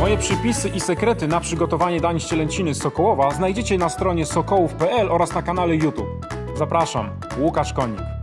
Moje przypisy i sekrety na przygotowanie dań z z Sokołowa znajdziecie na stronie sokołów.pl oraz na kanale YouTube. Zapraszam, Łukasz Konik.